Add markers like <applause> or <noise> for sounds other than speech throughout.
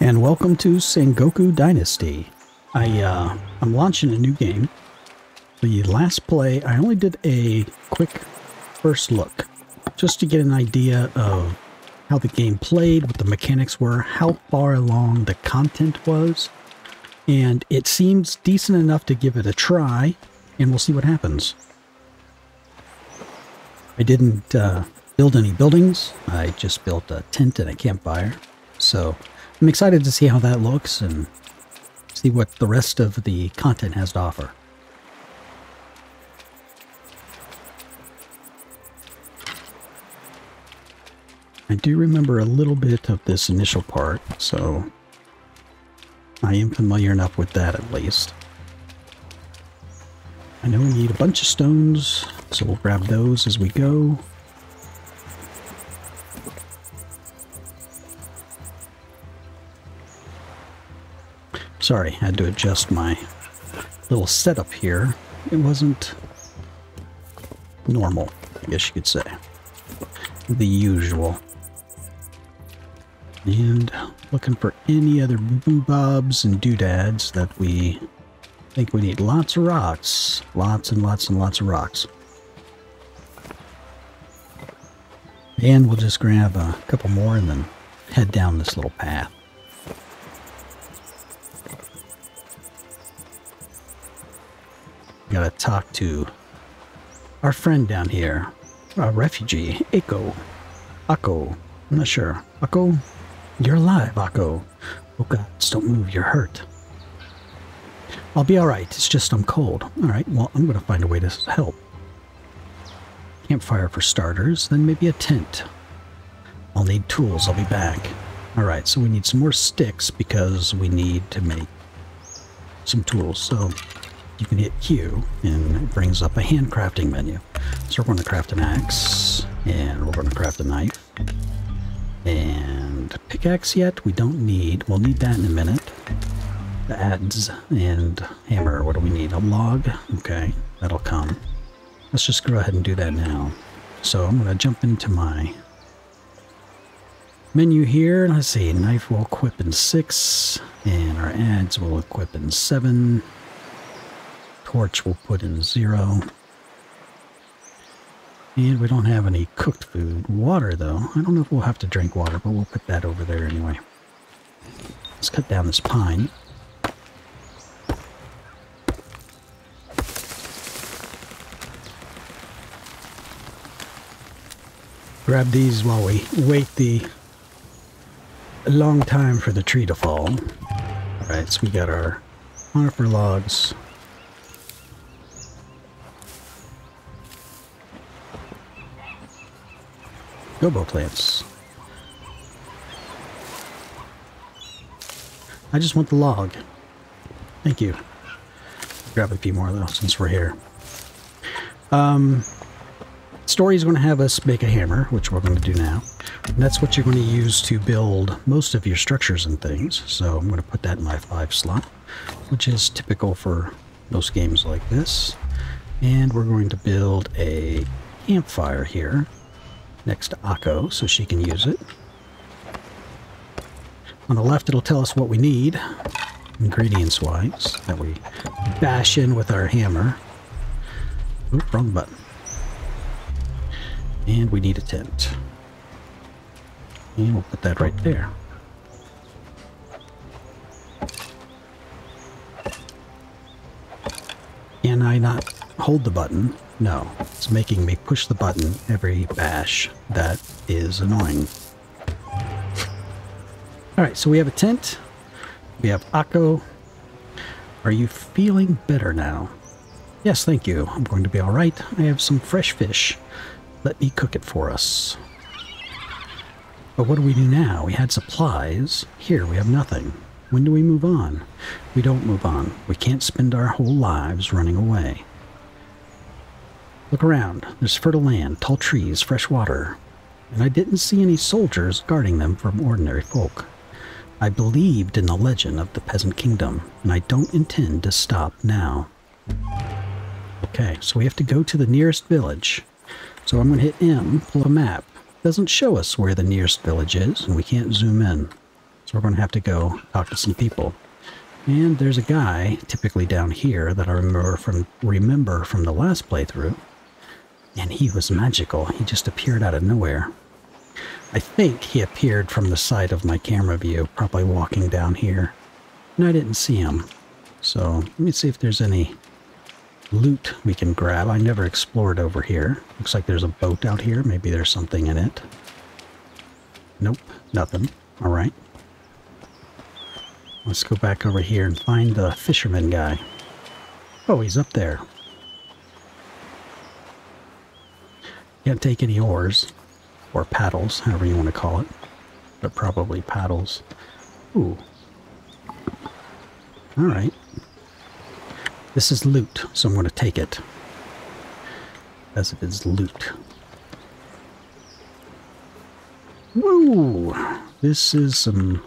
and welcome to Sengoku Dynasty. I, uh, I'm launching a new game. The last play, I only did a quick first look, just to get an idea of how the game played, what the mechanics were, how far along the content was, and it seems decent enough to give it a try, and we'll see what happens. I didn't uh, build any buildings, I just built a tent and a campfire, so I'm excited to see how that looks and see what the rest of the content has to offer. I do remember a little bit of this initial part, so I am familiar enough with that at least. I know we need a bunch of stones, so we'll grab those as we go. Sorry, I had to adjust my little setup here. It wasn't normal, I guess you could say. The usual. And looking for any other boobobs and doodads that we think we need. Lots of rocks. Lots and lots and lots of rocks. And we'll just grab a couple more and then head down this little path. Gotta talk to our friend down here, a refugee, Ako. Ako. I'm not sure. Ako? You're alive, Ako. Oh god, don't move, you're hurt. I'll be alright, it's just I'm cold. Alright, well, I'm gonna find a way to help. Campfire for starters, then maybe a tent. I'll need tools, I'll be back. Alright, so we need some more sticks because we need to make some tools. So you can hit Q and it brings up a handcrafting menu. So we're going to craft an axe and we're going to craft a knife. And pickaxe yet? We don't need. We'll need that in a minute. The adze and hammer. What do we need? A log? Okay, that'll come. Let's just go ahead and do that now. So I'm going to jump into my menu here. Let's see, knife will equip in six, and our adze will equip in seven. Torch we'll put in zero. And we don't have any cooked food. Water, though. I don't know if we'll have to drink water, but we'll put that over there anyway. Let's cut down this pine. Grab these while we wait the long time for the tree to fall. Alright, so we got our conifer logs. Gobo plants. I just want the log. Thank you. Grab a few more though, since we're here. Um, story is going to have us make a hammer, which we're going to do now. And that's what you're going to use to build most of your structures and things. So I'm going to put that in my five slot, which is typical for most games like this. And we're going to build a campfire here next to Ako so she can use it. On the left, it'll tell us what we need, ingredients-wise, that we bash in with our hammer. Oop, wrong button. And we need a tent. And we'll put that right there. Can I not hold the button? No, it's making me push the button every bash. That is annoying. Alright, so we have a tent. We have Ako. Are you feeling better now? Yes, thank you. I'm going to be alright. I have some fresh fish. Let me cook it for us. But what do we do now? We had supplies. Here, we have nothing. When do we move on? We don't move on. We can't spend our whole lives running away. Look around. There's fertile land, tall trees, fresh water. And I didn't see any soldiers guarding them from ordinary folk. I believed in the legend of the peasant kingdom, and I don't intend to stop now. Okay, so we have to go to the nearest village. So I'm going to hit M, pull up a map. It doesn't show us where the nearest village is, and we can't zoom in. So we're going to have to go talk to some people. And there's a guy, typically down here, that I remember from remember from the last playthrough. And he was magical. He just appeared out of nowhere. I think he appeared from the side of my camera view, probably walking down here. And I didn't see him. So let me see if there's any loot we can grab. I never explored over here. Looks like there's a boat out here. Maybe there's something in it. Nope, nothing. All right. Let's go back over here and find the fisherman guy. Oh, he's up there. Can't take any oars. Or paddles, however you want to call it. But probably paddles. Ooh. Alright. This is loot, so I'm going to take it. As if it's loot. Woo! This is some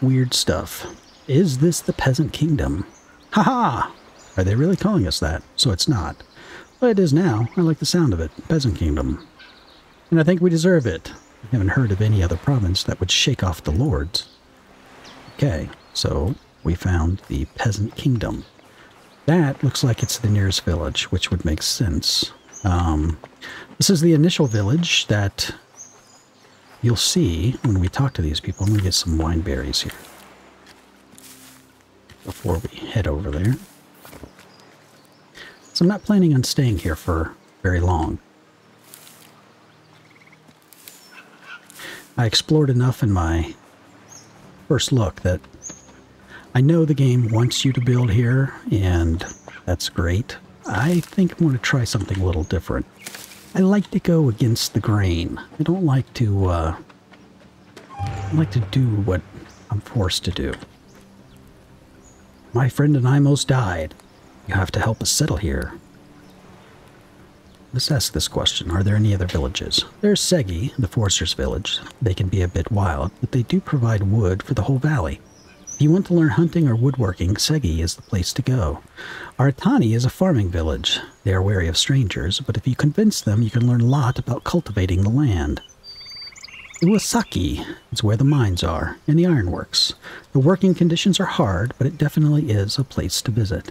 weird stuff. Is this the Peasant Kingdom? Haha! -ha! Are they really calling us that? So it's not. It is now. I like the sound of it. Peasant Kingdom. And I think we deserve it. I haven't heard of any other province that would shake off the lords. Okay, so we found the Peasant Kingdom. That looks like it's the nearest village, which would make sense. Um, this is the initial village that you'll see when we talk to these people. I'm going to get some wine berries here before we head over there. So I'm not planning on staying here for very long. I explored enough in my first look that I know the game wants you to build here, and that's great. I think I'm going to try something a little different. I like to go against the grain. I don't like to, uh, I like to do what I'm forced to do. My friend and I most died. You have to help us settle here. Let's ask this question. Are there any other villages? There's Segi, the Forcer's village. They can be a bit wild, but they do provide wood for the whole valley. If you want to learn hunting or woodworking, Segi is the place to go. Aratani is a farming village. They are wary of strangers, but if you convince them, you can learn a lot about cultivating the land. Iwasaki is where the mines are, and the ironworks. The working conditions are hard, but it definitely is a place to visit.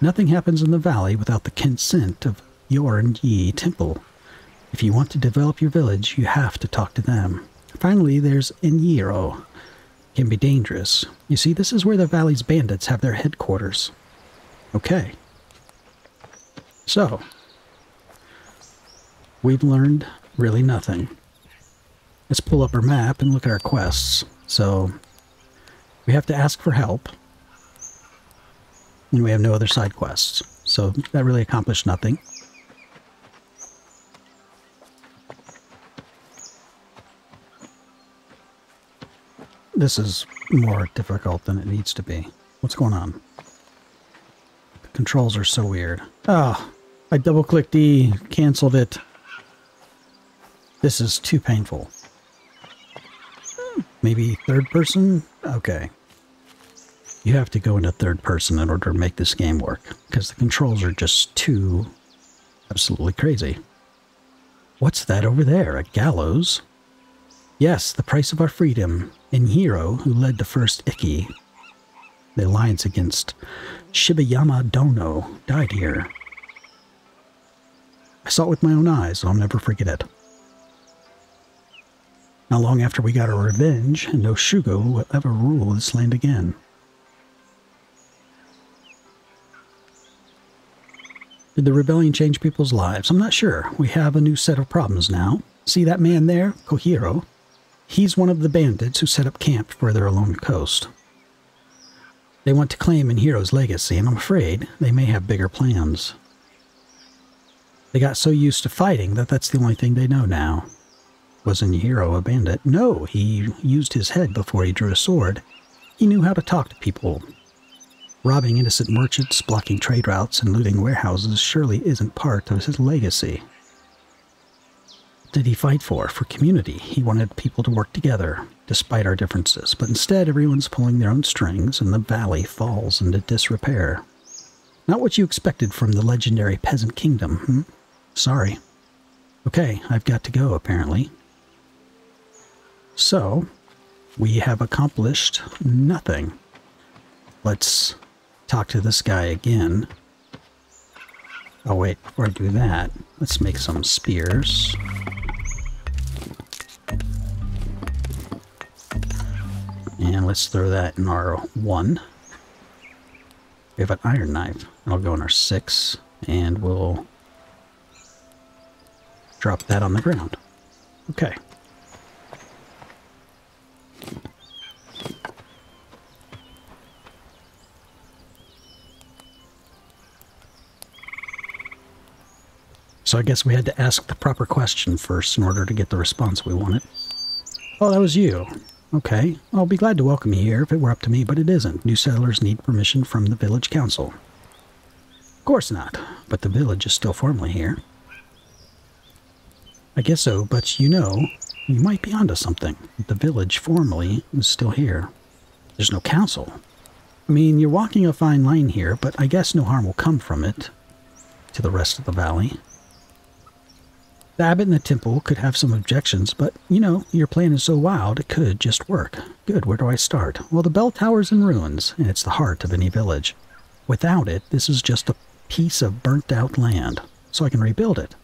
Nothing happens in the valley without the consent of Yoren Yi Temple. If you want to develop your village, you have to talk to them. Finally, there's Enyiro. Can be dangerous. You see, this is where the valley's bandits have their headquarters. Okay. So, we've learned really nothing. Let's pull up our map and look at our quests. So, we have to ask for help. And we have no other side quests. So, that really accomplished nothing. This is more difficult than it needs to be. What's going on? The controls are so weird. Oh, I double-clicked E, canceled it. This is too painful. Maybe third person? Okay. You have to go into third person in order to make this game work, because the controls are just too absolutely crazy. What's that over there? A gallows? Yes, the price of our freedom. Enyiro, who led the first Ikki, the alliance against Shibayama Dono, died here. I saw it with my own eyes, so I'll never forget it. Not long after we got our revenge, and no Shugo will ever rule this land again. Did the rebellion change people's lives? I'm not sure. We have a new set of problems now. See that man there, Kohiro? He's one of the bandits who set up camp further along the coast. They want to claim Inhiro's legacy, and I'm afraid they may have bigger plans. They got so used to fighting that that's the only thing they know now. Was Enyiro a bandit? No, he used his head before he drew a sword. He knew how to talk to people. Robbing innocent merchants, blocking trade routes, and looting warehouses surely isn't part of his legacy did he fight for? For community. He wanted people to work together, despite our differences. But instead, everyone's pulling their own strings, and the valley falls into disrepair. Not what you expected from the legendary peasant kingdom, hmm? Sorry. Okay, I've got to go, apparently. So, we have accomplished nothing. Let's talk to this guy again. Oh wait, before I do that, let's make some spears. And let's throw that in our one. We have an iron knife. That'll go in our six, and we'll drop that on the ground. Okay. So I guess we had to ask the proper question first in order to get the response we wanted. Oh, that was you. Okay, I'll be glad to welcome you here if it were up to me, but it isn't. New settlers need permission from the village council. Of course not, but the village is still formally here. I guess so, but you know, you might be onto something. The village formally is still here. There's no council. I mean, you're walking a fine line here, but I guess no harm will come from it to the rest of the valley. The abbot and the temple could have some objections, but, you know, your plan is so wild it could just work. Good, where do I start? Well, the bell tower's in ruins, and it's the heart of any village. Without it, this is just a piece of burnt-out land, so I can rebuild it.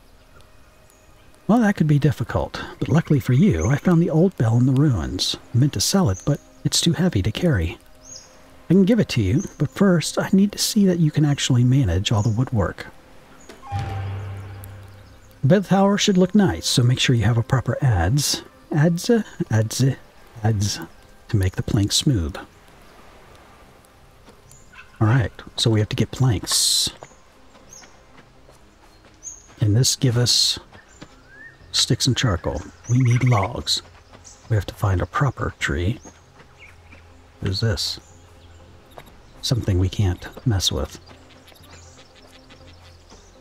Well, that could be difficult, but luckily for you, I found the old bell in the ruins. I meant to sell it, but it's too heavy to carry. I can give it to you, but first I need to see that you can actually manage all the woodwork. Bell tower should look nice, so make sure you have a proper adze, adze, adze, adze, to make the plank smooth. Alright, so we have to get planks. And this give us sticks and charcoal. We need logs. We have to find a proper tree. What is this? Something we can't mess with.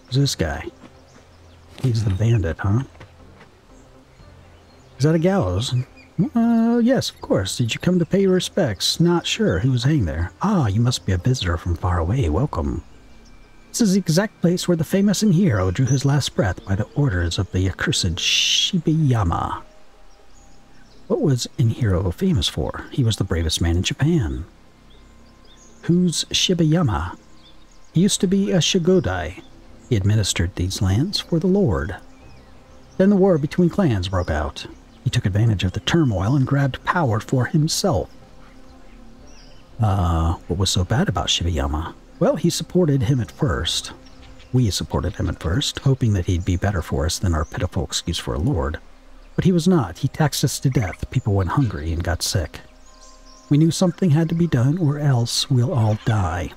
Who's this guy? He's the bandit, huh? Is that a gallows? Uh, yes, of course. Did you come to pay your respects? Not sure. Who was hanging there? Ah, you must be a visitor from far away. Welcome. This is the exact place where the famous Inhiro drew his last breath by the orders of the accursed Shibayama. What was Inhiro famous for? He was the bravest man in Japan. Who's Shibayama? He used to be a Shugodai, he administered these lands for the Lord. Then the war between clans broke out. He took advantage of the turmoil and grabbed power for himself. Uh, what was so bad about Shibayama? Well, he supported him at first. We supported him at first, hoping that he'd be better for us than our pitiful excuse for a lord. But he was not. He taxed us to death. People went hungry and got sick. We knew something had to be done, or else we'll all die.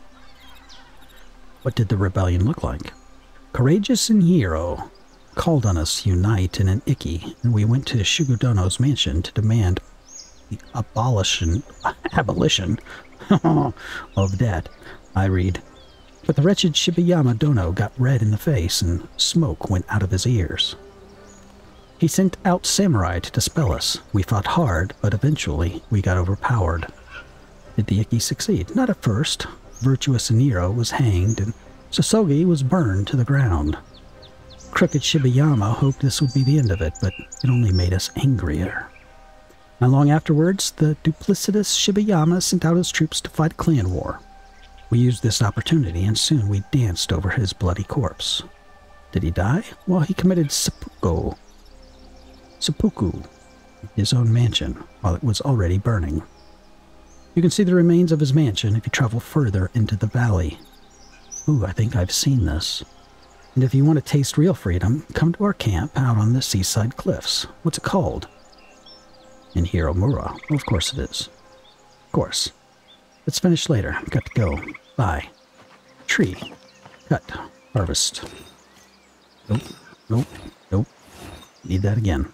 What did the rebellion look like? Courageous Inhiro called on us unite in an Ikki, and we went to Shugodono's mansion to demand the abolition, <laughs> abolition <laughs> of debt. I read. But the wretched Shibayama Dono got red in the face and smoke went out of his ears. He sent out samurai to dispel us. We fought hard, but eventually we got overpowered. Did the Ikki succeed? Not at first. Virtuous Inhiro was hanged and Sosogi was burned to the ground. Crooked Shibayama hoped this would be the end of it, but it only made us angrier. Not long afterwards, the duplicitous Shibayama sent out his troops to fight a clan war. We used this opportunity, and soon we danced over his bloody corpse. Did he die? Well, he committed seppuku. Seppuku, his own mansion, while it was already burning. You can see the remains of his mansion if you travel further into the valley. Ooh, I think I've seen this. And if you want to taste real freedom, come to our camp out on the seaside cliffs. What's it called? In Hiromura. Well, of course it is. Of course. Let's finish later. I've got to go. Bye. Tree. Cut. Harvest. Nope. Nope. Nope. Need that again.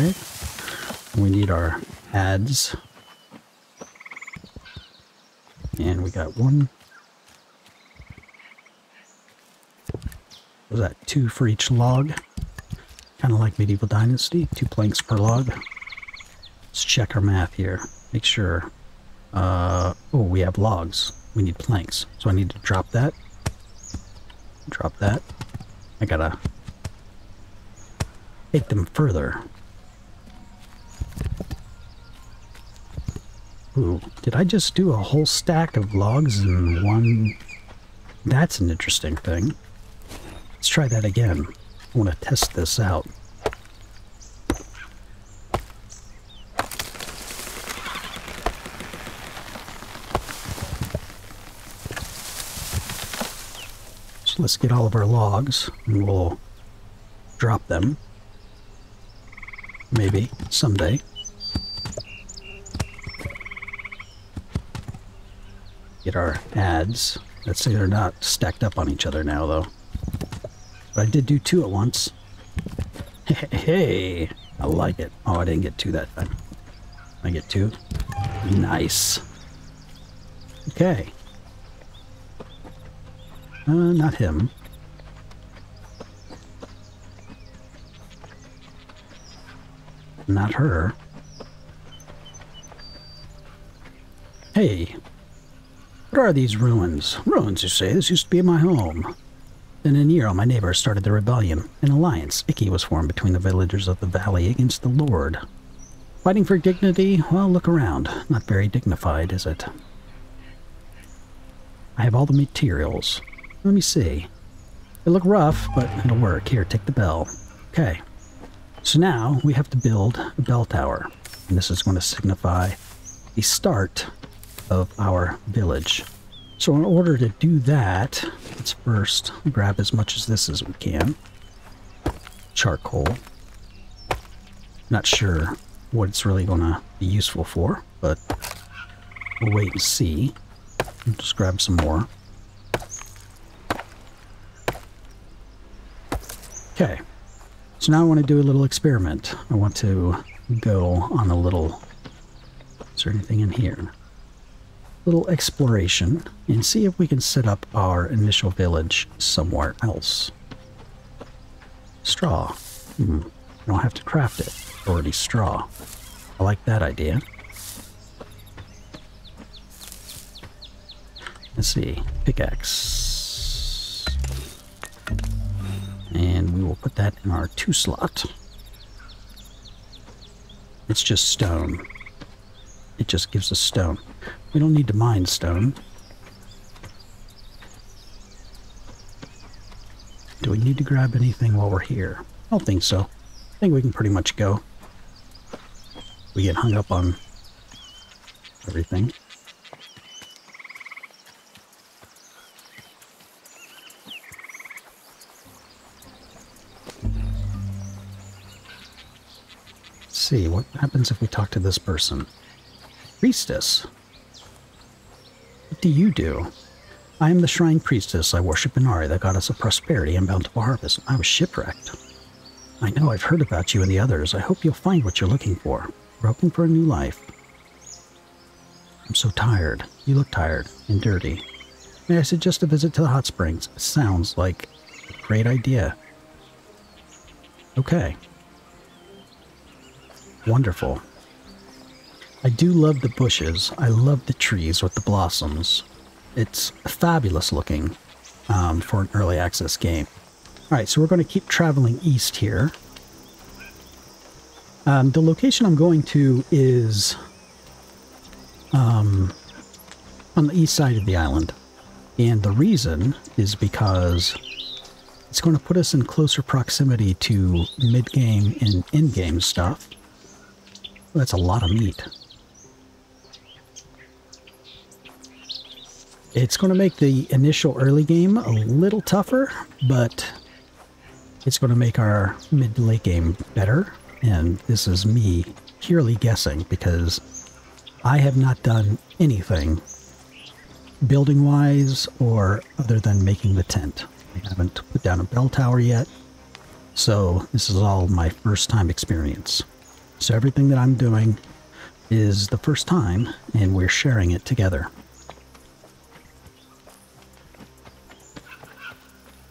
Okay. We need our adze. And we got one. Was that two for each log? Kind of like Medieval Dynasty, two planks per log. Let's check our math here. Make sure. Uh, oh, we have logs. We need planks. So I need to drop that. drop that. I gotta take them further. Ooh, did I just do a whole stack of logs in one? That's an interesting thing. Let's try that again. I want to test this out. So let's get all of our logs and we'll drop them. Maybe someday. Get our adze. Let's say they're not stacked up on each other now, though. But I did do two at once. <laughs> Hey, I like it. Oh, I didn't get two that time. I get two. Nice. Okay. Uh, not him. Not her. Hey, what are these ruins? Ruins, you say? This used to be my home. Then in Nero, my neighbors started the rebellion. An alliance, Ikki, was formed between the villagers of the valley against the Lord. Fighting for dignity? Well, look around. Not very dignified, is it? I have all the materials. Let me see. They look rough, but it'll work. Here, take the bell. Okay. So now we have to build a bell tower. And this is going to signify the start of our village. So in order to do that, let's first grab as much as this as we can. Charcoal. Not sure what it's really going to be useful for, but we'll wait and see. I'll just grab some more. Okay, so now I want to do a little experiment. I want to go on a little... Is there anything in here? Little exploration and see if we can set up our initial village somewhere else. Straw. Hmm. Don't have to craft it. Already straw. I like that idea. Let's see. Pickaxe. And we will put that in our two slot. It's just stone. It just gives us stone. We don't need to mine stone. Do we need to grab anything while we're here? I don't think so. I think we can pretty much go. We get hung up on everything. See, what happens if we talk to this person? Priestess. What do you do? I am the shrine priestess. I worship Inari, the goddess of prosperity and bountiful harvest. I was shipwrecked. I know I've heard about you and the others. I hope you'll find what you're looking for. We're hoping for a new life. I'm so tired. You look tired and dirty. May I suggest a visit to the hot springs? Sounds like a great idea. Okay. Wonderful. I do love the bushes. I love the trees with the blossoms. It's fabulous looking um, for an early access game. All right, so we're going to keep traveling east here. Um, the location I'm going to is um, on the east side of the island. And the reason is because it's going to put us in closer proximity to mid-game and end-game stuff. That's a lot of meat. It's going to make the initial early game a little tougher, but it's going to make our mid to late game better. And this is me purely guessing because I have not done anything building wise or other than making the tent. I haven't put down a bell tower yet. So this is all my first time experience. So everything that I'm doing is the first time and we're sharing it together.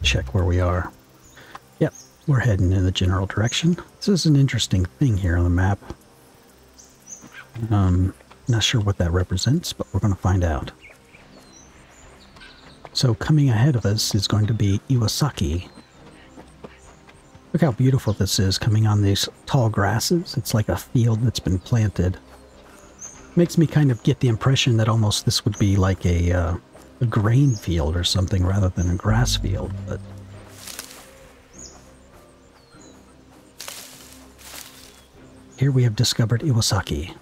Check where we are. Yep, we're heading in the general direction. This is an interesting thing here on the map. Um, not sure what that represents, but we're going to find out. So coming ahead of us is going to be Iwasaki. Look how beautiful this is coming on these tall grasses. It's like a field that's been planted. Makes me kind of get the impression that almost this would be like a, uh, a grain field or something rather than a grass field, but here we have discovered Iwasaki.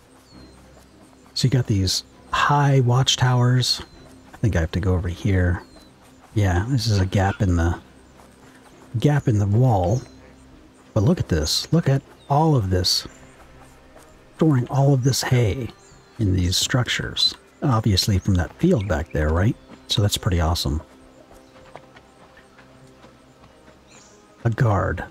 So you got these high watchtowers. I think I have to go over here. Yeah, this is a gap in the gap in the wall. But look at this. Look at all of this. Storing all of this hay in these structures. Obviously from that field back there, right? So that's pretty awesome. A guard.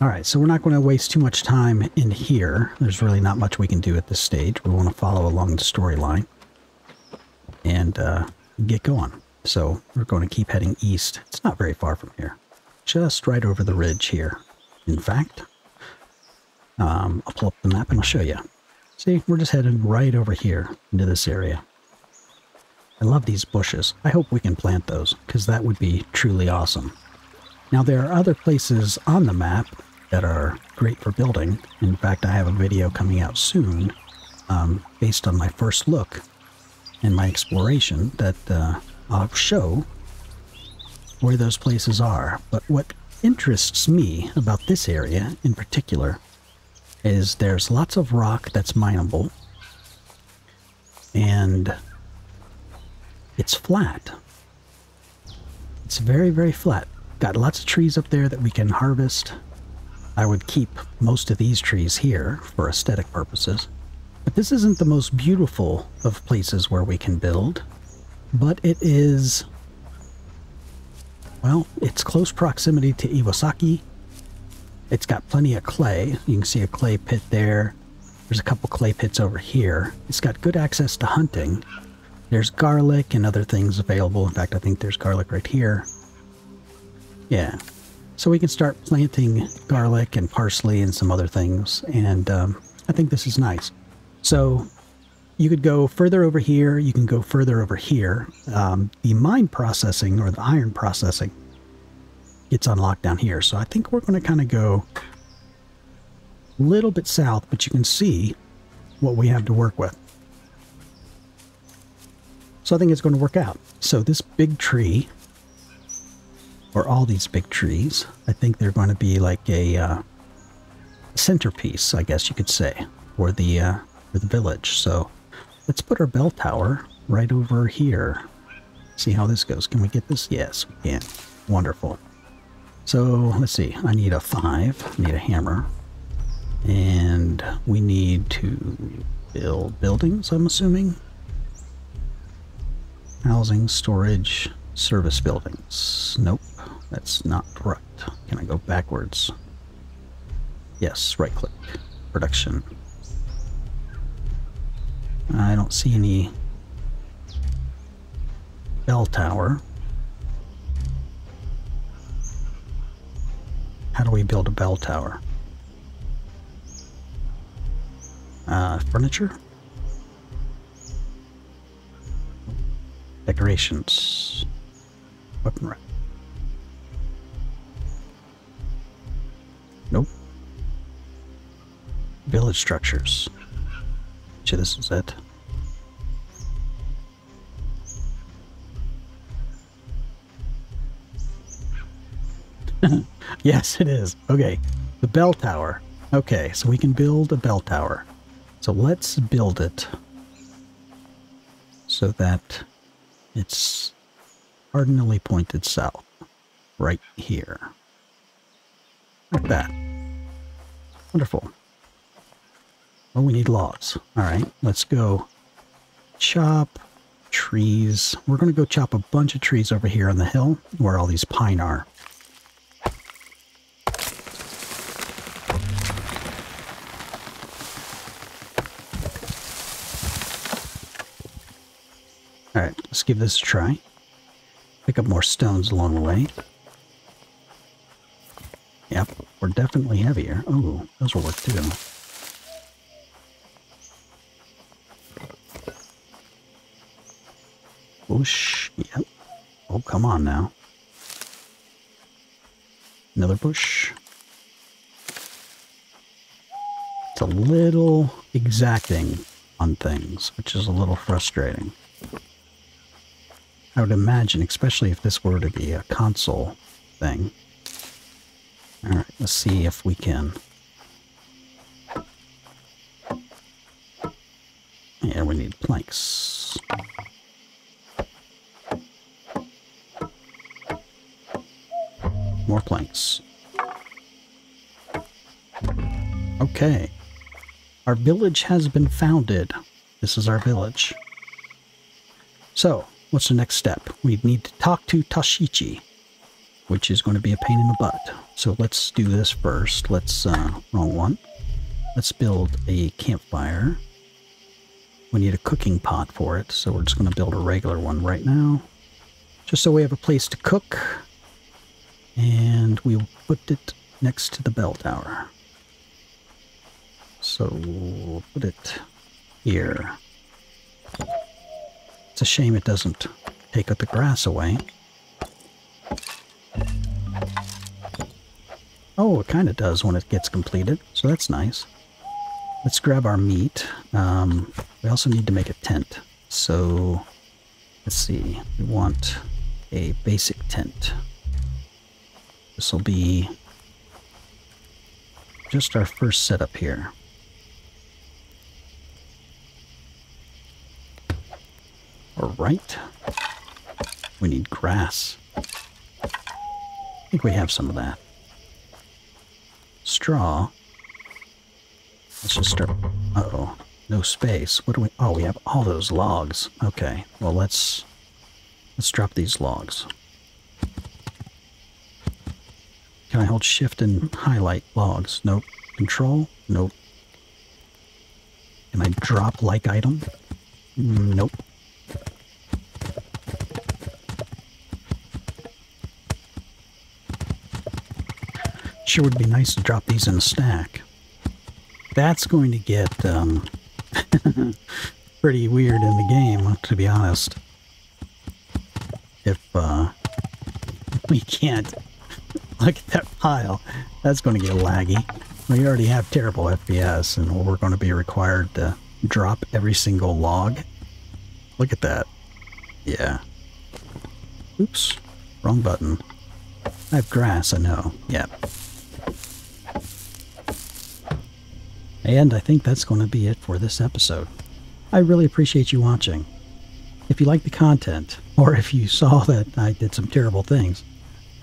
Alright, so we're not going to waste too much time in here. There's really not much we can do at this stage. We want to follow along the storyline and uh, get going. So we're going to keep heading east. It's not very far from here. Just right over the ridge here. In fact, um, I'll pull up the map and I'll show you. See, we're just heading right over here into this area. I love these bushes. I hope we can plant those, because that would be truly awesome. Now, there are other places on the map that are great for building. In fact, I have a video coming out soon um, based on my first look and my exploration that uh, I'll show where those places are. But what interests me about this area in particular is there's lots of rock that's mineable and it's flat. It's very, very flat. Got lots of trees up there that we can harvest I would keep most of these trees here for aesthetic purposes. But this isn't the most beautiful of places where we can build, but it is, well, it's close proximity to Iwasaki. It's got plenty of clay. You can see a clay pit there. There's a couple clay pits over here. It's got good access to hunting. There's garlic and other things available. In fact, I think there's garlic right here. Yeah, so we can start planting garlic and parsley and some other things. And um, I think this is nice. So you could go further over here. You can go further over here. Um, the mine processing or the iron processing gets unlocked down here. So I think we're going to kind of go a little bit south, but you can see what we have to work with. So I think it's going to work out. So this big tree or all these big trees. I think they're going to be like a uh, centerpiece, I guess you could say, for the uh, for the village. So let's put our bell tower right over here. See how this goes. Can we get this? Yes, we can. Wonderful. So let's see. I need a five. I need a hammer, and we need to build buildings. I'm assuming housing, storage, service buildings. Nope. That's not right. Can I go backwards? Yes, right click. Production. I don't see any bell tower. How do we build a bell tower? Uh, furniture? Decorations. Nope. Village structures. So this is it. <laughs> yes, it is. Okay. The bell tower. Okay, so we can build a bell tower. So let's build it so that it's cardinally pointed south. Right here. Like that. Wonderful. Well, we need logs. All right, let's go chop trees. We're going to go chop a bunch of trees over here on the hill where all these pine are. Give this a try. Pick up more stones along the way. Yep, we're definitely heavier. Oh, those will work too. Bush. Yep. Oh, come on now. Another bush. It's a little exacting on things, which is a little frustrating. I would imagine, especially if this were to be a console thing. Alright, let's see if we can. Yeah, we need planks. More planks. Okay. Our village has been founded. This is our village. So, what's the next step? We need to talk to Tashichi, which is going to be a pain in the butt. So let's do this first. Let's, uh, wrong one. Let's build a campfire. We need a cooking pot for it, so we're just going to build a regular one right now. Just so we have a place to cook and we'll put it next to the bell tower. So we'll put it here. It's a shame it doesn't take up the grass away. Oh, it kind of does when it gets completed, so that's nice. Let's grab our meat. Um, we also need to make a tent. So, let's see. We want a basic tent. This will be just our first setup here. All right. We need grass. I think we have some of that. Straw. Let's just start. Uh oh. No space. What do we. Oh, we have all those logs. Okay. Well, let's. Let's drop these logs. Can I hold shift and highlight logs? Nope. Control? Nope. Can I drop like item? Nope. Sure would be nice to drop these in a stack. That's going to get um, <laughs> pretty weird in the game, to be honest. If uh, <laughs> we can't <laughs> Look at that pile. That's going to get laggy. We already have terrible FPS, and we're going to be required to drop every single log. Look at that. Yeah. Oops. Wrong button. I have grass, I know. Yep. And I think that's going to be it for this episode. I really appreciate you watching. If you like the content, or if you saw <laughs> that I did some terrible things,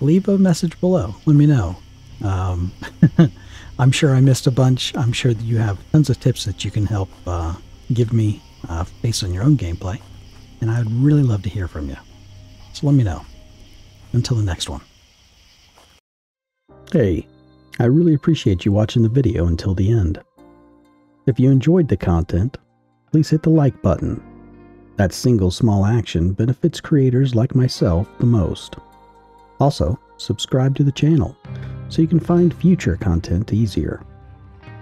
leave a message below. Let me know. Um, <laughs> I'm sure I missed a bunch. I'm sure that you have tons of tips that you can help uh, give me uh, based on your own gameplay. And I'd really love to hear from you. So let me know. Until the next one. Hey, I really appreciate you watching the video until the end. If you enjoyed the content, please hit the like button. That single small action benefits creators like myself the most. Also, subscribe to the channel so you can find future content easier.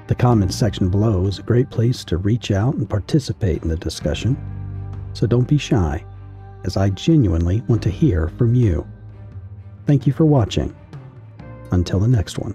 The comments section below is a great place to reach out and participate in the discussion, so don't be shy, as I genuinely want to hear from you. Thank you for watching. Until the next one.